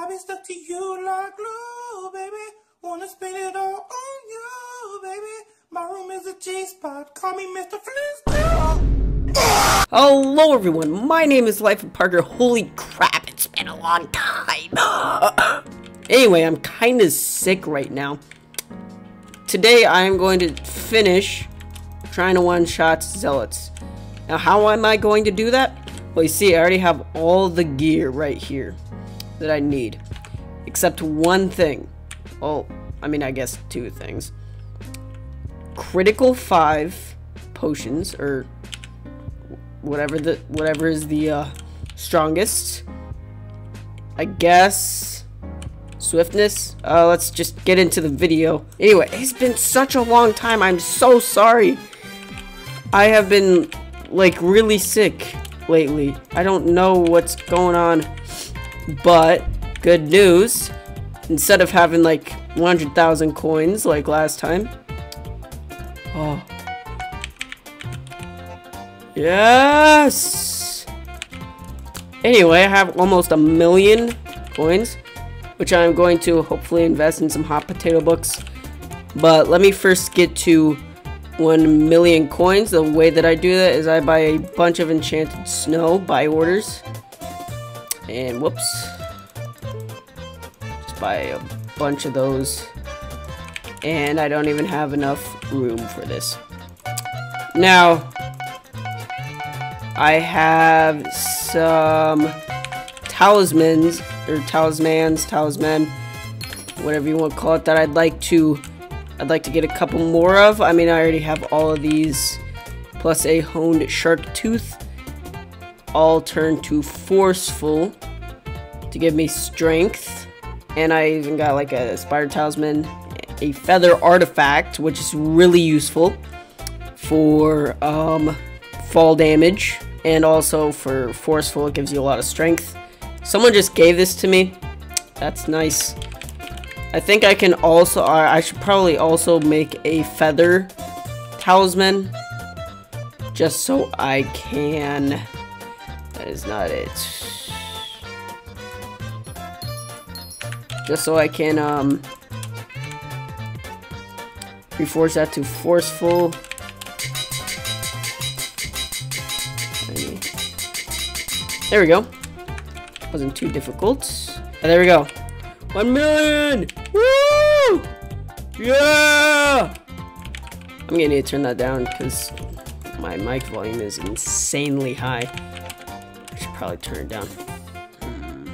I've been stuck to you like glue, baby. Wanna spend it all on you, baby. My room is a G-spot. Call me Mr. Flintstone. Hello everyone, my name is Life of Parker. Holy crap, it's been a long time. anyway, I'm kinda sick right now. Today I am going to finish trying to one-shot Zealots. Now how am I going to do that? Well you see, I already have all the gear right here that I need. Except one thing. Well, I mean I guess two things. Critical 5 potions, or whatever the whatever is the uh, strongest. I guess swiftness. Uh, let's just get into the video. Anyway, it's been such a long time. I'm so sorry. I have been like really sick lately. I don't know what's going on, but good news. Instead of having like 100,000 coins like last time. Oh, Yes! Anyway, I have almost a million coins, which I'm going to hopefully invest in some hot potato books. But let me first get to 1 million coins. The way that I do that is I buy a bunch of enchanted snow buy orders. And whoops. Just buy a bunch of those. And I don't even have enough room for this. Now, I have some talismans, or talismans, talisman, whatever you want to call it, that I'd like to, I'd like to get a couple more of. I mean, I already have all of these, plus a honed shark tooth, all turned to forceful to give me strength. And I even got like a spider talisman, a feather artifact, which is really useful for um, fall damage. And also for forceful it gives you a lot of strength. Someone just gave this to me. That's nice. I think I can also I should probably also make a feather talisman just so I can that is not it just so I can um reforge that to forceful There we go. Wasn't too difficult. And there we go. One million! Woo! Yeah! I'm gonna need to turn that down because my mic volume is insanely high. Probably turn it down. Hmm.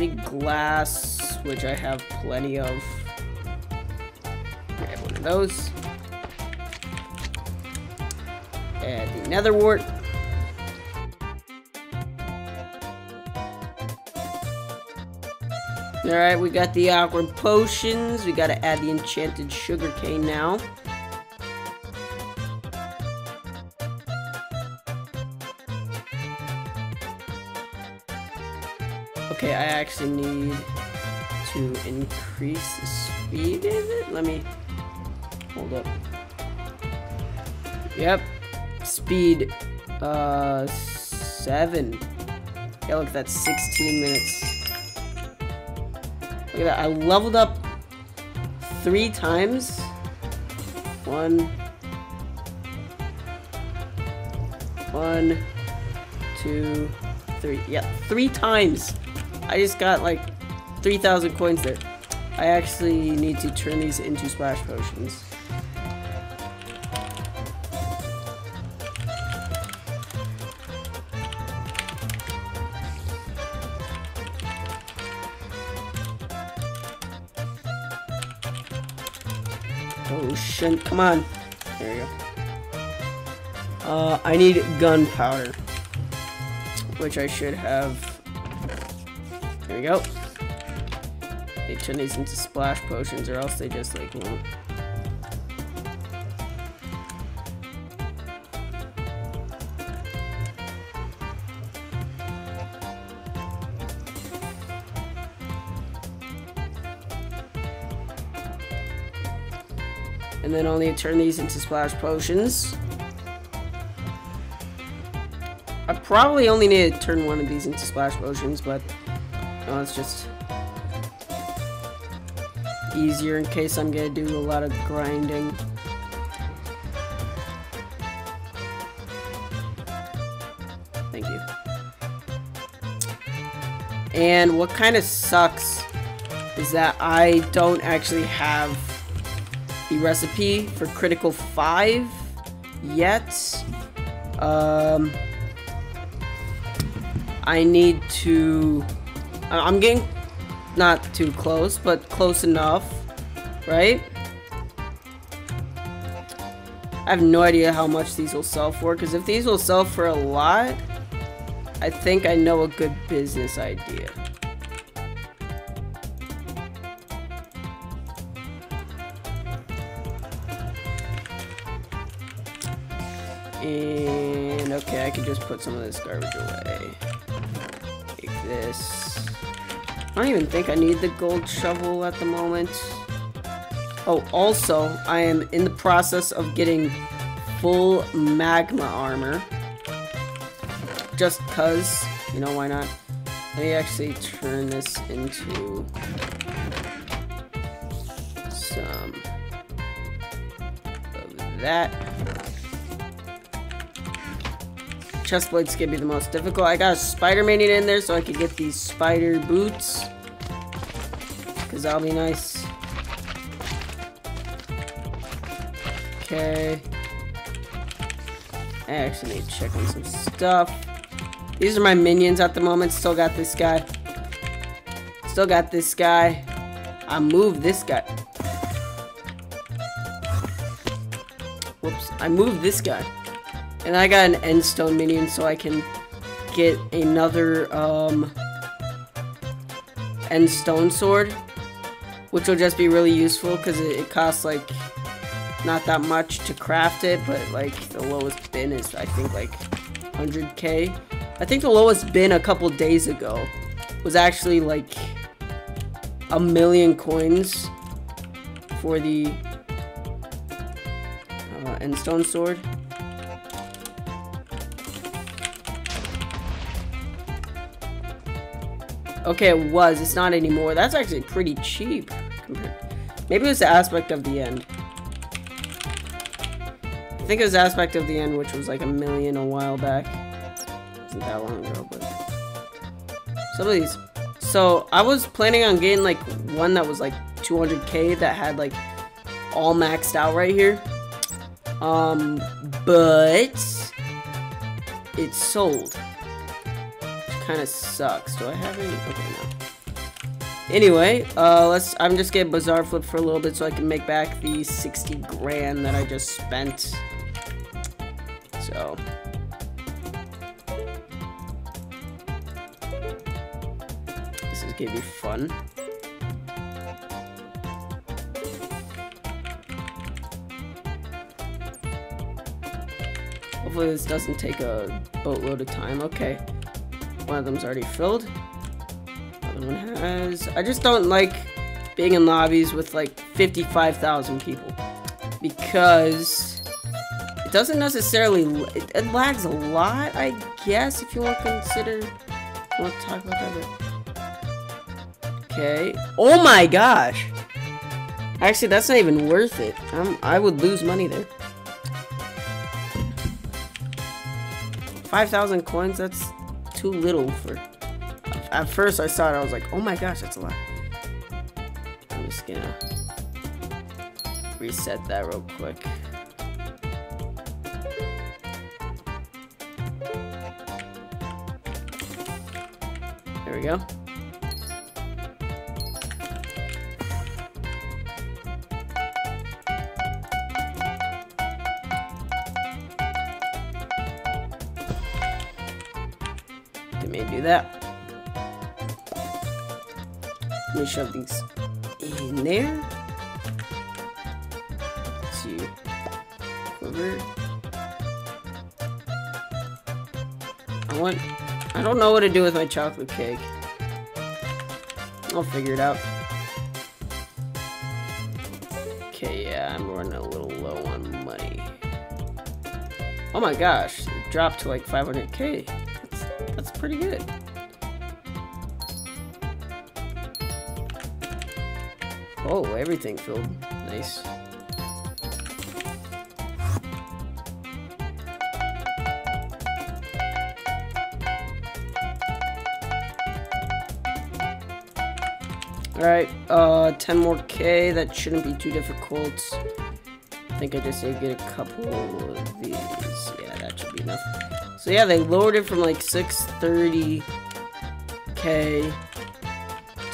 Need glass, which I have plenty of. Grab one of those. Add the nether wart. Alright, we got the awkward potions. We gotta add the enchanted sugarcane now. Okay, I actually need to increase the speed of it. Let me hold up. Yep, speed uh seven. Yeah, look, that's 16 minutes. Look at that. I leveled up three times. One. One. Yeah, three times. I just got like 3,000 coins there. I actually need to turn these into splash potions. Oh come on. There you go. Uh, I need gunpowder. Which I should have. There we go. They turn these into splash potions or else they just like won't. And then only turn these into splash potions. I probably only need to turn one of these into splash potions, but Oh, it's just easier in case I'm gonna do a lot of grinding. Thank you. And what kind of sucks is that I don't actually have the recipe for Critical 5 yet. Um, I need to... I'm getting not too close, but close enough, right? I have no idea how much these will sell for, because if these will sell for a lot, I think I know a good business idea. And okay, I can just put some of this garbage away. Take this. I don't even think I need the gold shovel at the moment. Oh, also, I am in the process of getting full magma armor. Just cuz, you know, why not? Let me actually turn this into some of that. Chestplate's gonna be the most difficult. I got a spider minion in there so I could get these spider boots. Cause that'll be nice. Okay. I actually need to check on some stuff. These are my minions at the moment. Still got this guy. Still got this guy. I moved this guy. Whoops. I moved this guy. And I got an endstone minion so I can get another um, endstone sword. Which will just be really useful because it, it costs like not that much to craft it, but like the lowest bin is I think like 100k. I think the lowest bin a couple days ago was actually like a million coins for the uh, endstone sword. Okay, it was. It's not anymore. That's actually pretty cheap. Maybe it was the aspect of the end. I think it was aspect of the end, which was like a million a while back. Wasn't that long ago, but some of these. So I was planning on getting like one that was like 200k that had like all maxed out right here. Um, but it sold kind of sucks. Do I have any? Okay, no. Anyway, uh, let's. I'm just getting Bazaar Flip for a little bit so I can make back the 60 grand that I just spent. So. This is gonna be fun. Hopefully this doesn't take a boatload of time. Okay. One of them's already filled. Other one has... I just don't like being in lobbies with like 55,000 people. Because it doesn't necessarily... It, it, lags a lot, I guess, if you want to consider... Want to talk about that, but... Okay. Oh my gosh! Actually, that's not even worth it. I'm, I would lose money there. 5,000 coins, that's too little for... At first I saw it, I was like, oh my gosh, that's a lot. I'm just gonna reset that real quick. There we go. Shove these in there. Let's see. I want... I don't know what to do with my chocolate cake. I'll figure it out. Okay, yeah, I'm running a little low on money. Oh my gosh, it dropped to like 500k. That's, that's pretty good. Oh, everything filled. Nice. Alright, uh, 10 more K. That shouldn't be too difficult. I think I just need to get a couple of these. Yeah, that should be enough. So yeah, they lowered it from like 630k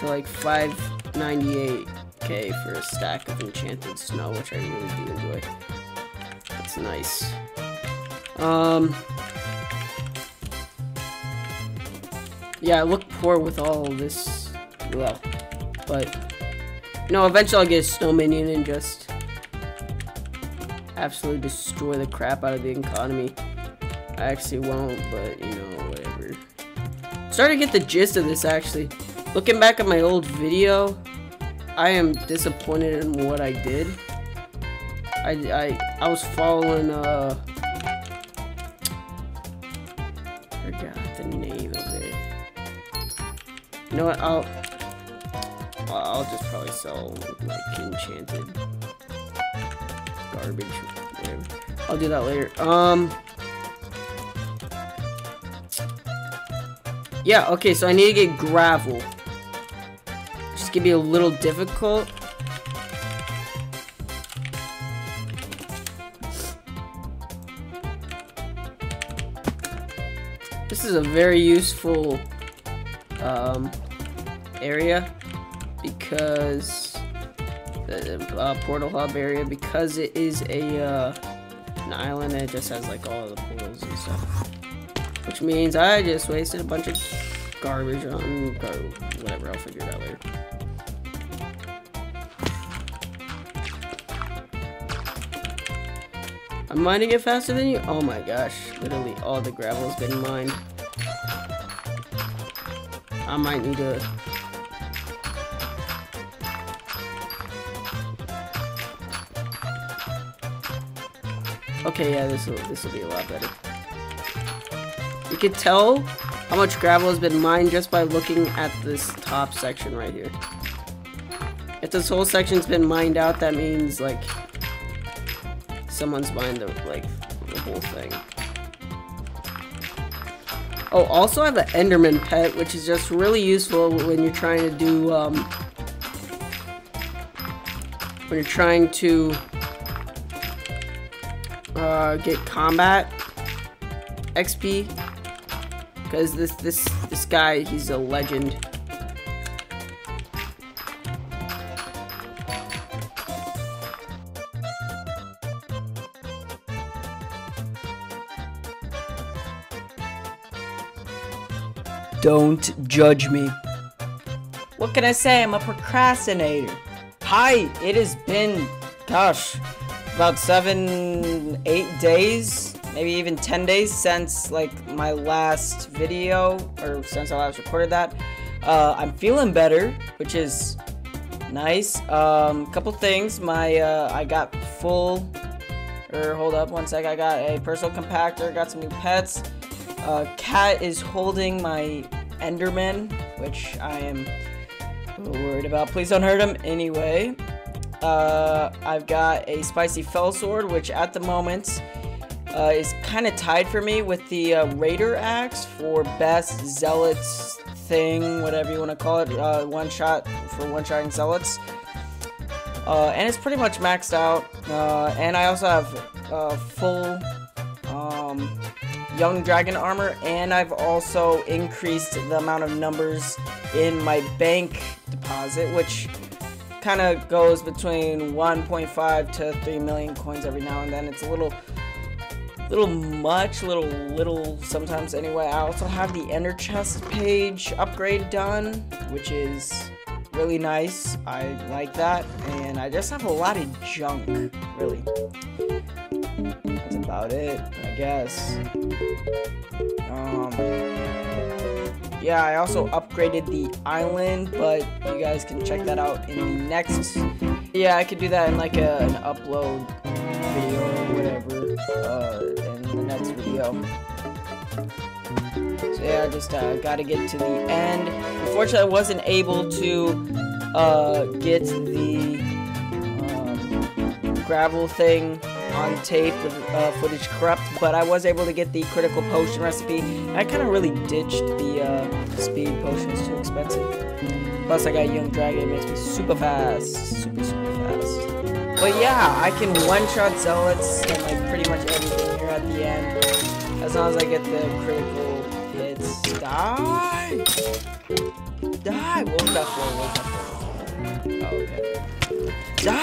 to like 598k for a stack of enchanted snow, which I really do enjoy. That's nice. Um, yeah, I look poor with all this. Well, but no, eventually I'll get a snow minion and just absolutely destroy the crap out of the economy. I actually won't, but you know, whatever. Starting to get the gist of this actually. Looking back at my old video, I am disappointed in what I did. I, I, I was following, uh, forgot the name of it. You know what, I'll, I'll just probably sell, like, enchanted garbage. I'll do that later. Um, yeah, okay, so I need to get gravel. Gonna be a little difficult. This is a very useful um, area because the uh, portal hub area because it is a uh, an island and it just has like all the portals and stuff. Which means I just wasted a bunch of garbage on gar whatever. I'll figure it out later. I'm mining it faster than you? Oh my gosh. Literally all the gravel has been mined. I might need to Okay, yeah, this will this will be a lot better. You can tell how much gravel has been mined just by looking at this top section right here. If this whole section's been mined out, that means like someone's mined the like the whole thing. Oh, also I have an Enderman pet, which is just really useful when you're trying to do um, when you're trying to uh, get combat XP because this this this guy he's a legend. Don't judge me. What can I say? I'm a procrastinator. Hi, it has been, gosh, about seven, eight days, maybe even 10 days since like my last video or since I last recorded that. Uh, I'm feeling better, which is nice. Um, couple things. My uh, I got full. Or hold up one sec. I got a personal compactor. Got some new pets. Uh, Cat is holding my Enderman, which I am worried about. Please don't hurt him. Anyway, uh, I've got a Spicy Fell Sword, which at the moment uh, is kind of tied for me with the uh, Raider Axe for best Zealots thing, whatever you want to call it. Uh, one shot for one shot Zealots. Uh, and it's pretty much maxed out. Uh, and I also have full um, Young Dragon armor, and I've also increased the amount of numbers in my bank deposit, which kind of goes between 1.5 to 3 million coins every now and then. It's a little little much, little little sometimes anyway. I also have the Ender Chest page upgrade done, which is really nice. I like that, and I just have a lot of junk, really. About it, I guess. Um, yeah, I also upgraded the island, but you guys can check that out in the next. Yeah, I could do that in like a, an upload video or whatever uh, in the next video. So yeah, I just uh, got to get to the end. Unfortunately, I wasn't able to uh, get the um, gravel thing on tape with uh, footage corrupt, but I was able to get the critical potion recipe. I kind of really ditched the uh, speed potion, it's too expensive. Plus, I got Young Dragon, it makes me super fast. Super, super fast. But yeah, I can one-shot zealots and like pretty much everything here at the end. As long as I get the critical hits. Die! Die! What was that for? What that? Oh, okay. Die!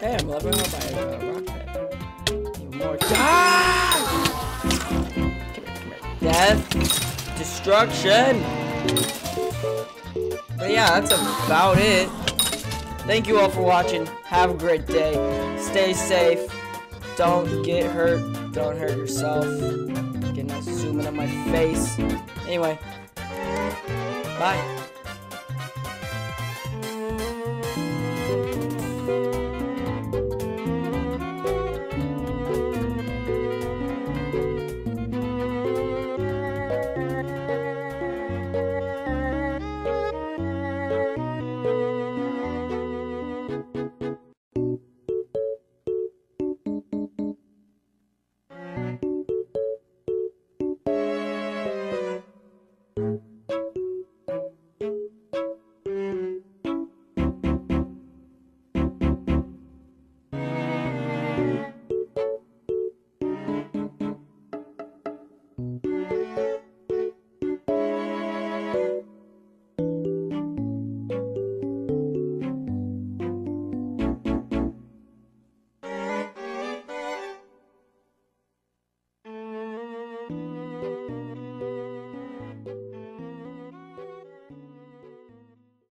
Hey, I'm leveling up by uh, rocket. Even more. Die! Come here, come here. Death. Destruction. But yeah, that's about it. Thank you all for watching. Have a great day. Stay safe. Don't get hurt. Don't hurt yourself. Getting a zoom in on my face. Anyway. Bye.